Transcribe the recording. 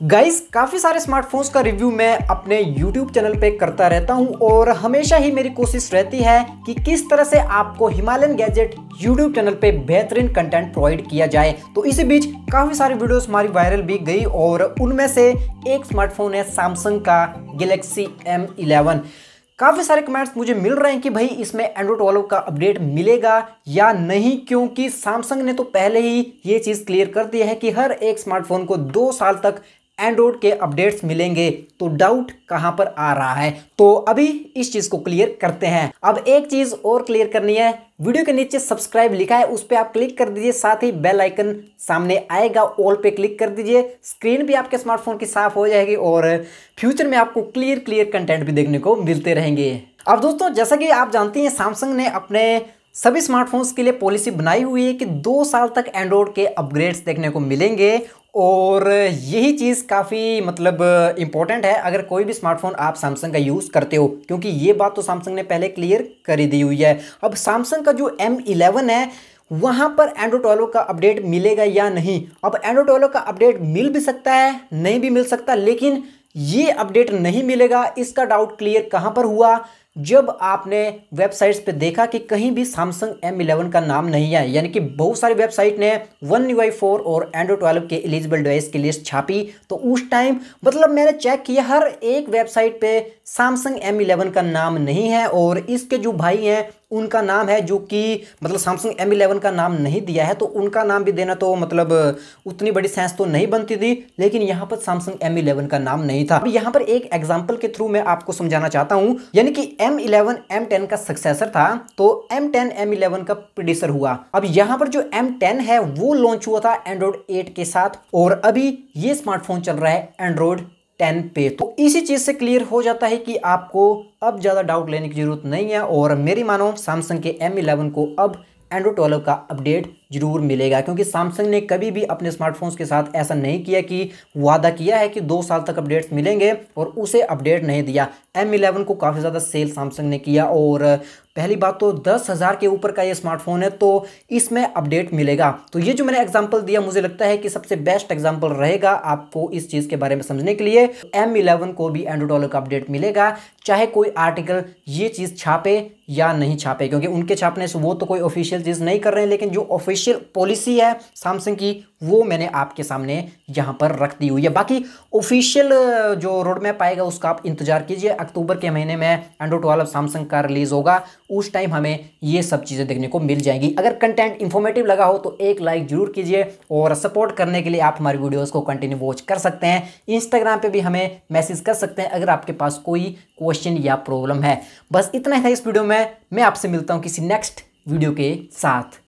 Guys काफ़ी सारे smartphones का रिव्यू मैं अपने YouTube चैनल पे करता रहता हूँ और हमेशा ही मेरी कोशिश रहती है कि किस तरह से आपको हिमालयन गैजेट YouTube चैनल पे बेहतरीन कंटेंट प्रोवाइड किया जाए। तो इसी बीच काफ़ी सारी वीडियोस हमारी वायरल भी गई और उनमें से एक स्मार्टफ़ोन है सैमसंग का गैलेक्सी M11 काफ़ी सारे कमेंट्स मुझे मिल रहे हैं कि भाई इसमें एंड्रॉइड वालों का अपडेट मिलेगा या नहीं, क्योंकि सैमसंग ने तो पहले ही ये चीज़ क्लियर कर दी है कि हर एक स्मार्टफ़ोन को दो साल तक एंड्रॉइड के अपडेट्स मिलेंगे तो डाउट कहाँ पर आ रहा है? तो अभी इस चीज़ को क्लियर करते हैं। अब एक चीज़ और क्लियर करनी है। वीडियो के नीचे सब्सक्राइब लिखा है, उस पर आप क्लिक कर दीजिए, साथ ही बेल आइकन सामने आएगा ऑल पे क्लिक कर दीजिए। स्क्रीन भी आपके स्मार्टफ़ोन की साफ़ हो जाएगी और फ्यूचर में आपको क्लियर क्लियर कंटेंट भी देखने को मिलते रहेंगे। अब दोस्तों, जैसा कि आप जानते हैं सैमसंग ने अपने सभी स्मार्टफोन्स के लिए पॉलिसी बनाई हुई है कि दो साल तक एंड्रॉयड के अपग्रेड्स देखने को मिलेंगे और यही चीज़ काफ़ी मतलब इम्पोर्टेंट है। अगर कोई भी स्मार्टफ़ोन आप सैमसंग का यूज़ करते हो, क्योंकि ये बात तो सैमसंग ने पहले क्लियर कर ही दी हुई है। अब सैमसंग का जो एम इलेवन है, वहाँ पर एंड्रो का अपडेट मिलेगा या नहीं? अब एंड्रो ट्वेल्व का अपडेट मिल भी सकता है, नहीं भी मिल सकता, लेकिन ये अपडेट नहीं मिलेगा। इसका डाउट क्लियर कहाँ पर हुआ? जब आपने वेबसाइट्स पे देखा कि कहीं भी सैमसंग एम इलेवन का नाम नहीं है यानी कि बहुत सारी वेबसाइट ने वन यू आई फोर और एंड्रो ट्वेल्व के एलिजिबल डिवाइस की लिस्ट छापी तो उस टाइम मतलब मैंने चेक किया, हर एक वेबसाइट पे सैमसंग एम इलेवन का नाम नहीं है और इसके जो भाई हैं उनका नाम है जो कि मतलब सैमसंग एम इलेवन का नाम नहीं दिया है तो उनका नाम भी देना तो मतलब उतनी बड़ी सेंस तो नहीं बनती थी, लेकिन यहाँ पर सैमसंग एम इलेवन का नाम नहीं था। अब यहाँ पर एक एग्ज़ाम्पल के थ्रू मैं आपको समझाना चाहता हूँ, यानी कि एम इलेवन एम टेन का सक्सेसर था तो एम टेन एम इलेवन का प्रोड्यूसर हुआ। अब यहाँ पर जो एम टेन है, वो लॉन्च हुआ था एंड्रॉइड एट के साथ, और अभी ये स्मार्टफ़ोन चल रहा है एंड्रॉइड टेन पे। तो इसी चीज़ से क्लियर हो जाता है कि आपको अब ज़्यादा डाउट लेने की ज़रूरत नहीं है और मेरी मानो सैमसंग के एम इलेवन को अब एंड्रॉइड ट्वेल्व का अपडेट ज़रूर मिलेगा, क्योंकि सैमसंग ने कभी भी अपने स्मार्टफोन्स के साथ ऐसा नहीं किया कि वादा किया है कि दो साल तक अपडेट्स मिलेंगे और उसे अपडेट नहीं दिया। एम इलेवन को काफ़ी ज़्यादा सेल सैमसंग ने किया और पहली बात तो दस हज़ार के ऊपर का ये स्मार्टफ़ोन है तो इसमें अपडेट मिलेगा। तो ये जो मैंने एग्जांपल दिया, मुझे लगता है कि सबसे बेस्ट एग्जांपल रहेगा आपको इस चीज़ के बारे में समझने के लिए। एम इलेवन को भी एंड्रॉइड डॉलर का अपडेट मिलेगा, चाहे कोई आर्टिकल ये चीज़ छापे या नहीं छापे, क्योंकि उनके छापने से वो तो कोई ऑफिशियल चीज़ नहीं कर रहे हैं, लेकिन जो ऑफिशियल पॉलिसी है सैमसंग की, वो मैंने आपके सामने यहाँ पर रख दी हुई है। बाकी ऑफिशियल जो रोड मैप आएगा, उसका आप इंतज़ार कीजिए। अक्टूबर के महीने में एंड्रो ट्वेल्व सैमसंग का रिलीज़ होगा। उस टाइम हमें ये सब चीज़ें देखने को मिल जाएँगी। अगर कंटेंट इन्फॉर्मेटिव लगा हो तो एक लाइक ज़रूर कीजिए और सपोर्ट करने के लिए आप हमारी वीडियोज़ को कंटिन्यू वॉच कर सकते हैं। इंस्टाग्राम पर भी हमें मैसेज कर सकते हैं अगर आपके पास कोई क्वेश्चन या प्रॉब्लम है। बस इतना ही था इस वीडियो में। मैं आपसे मिलता हूँ किसी नेक्स्ट वीडियो के साथ।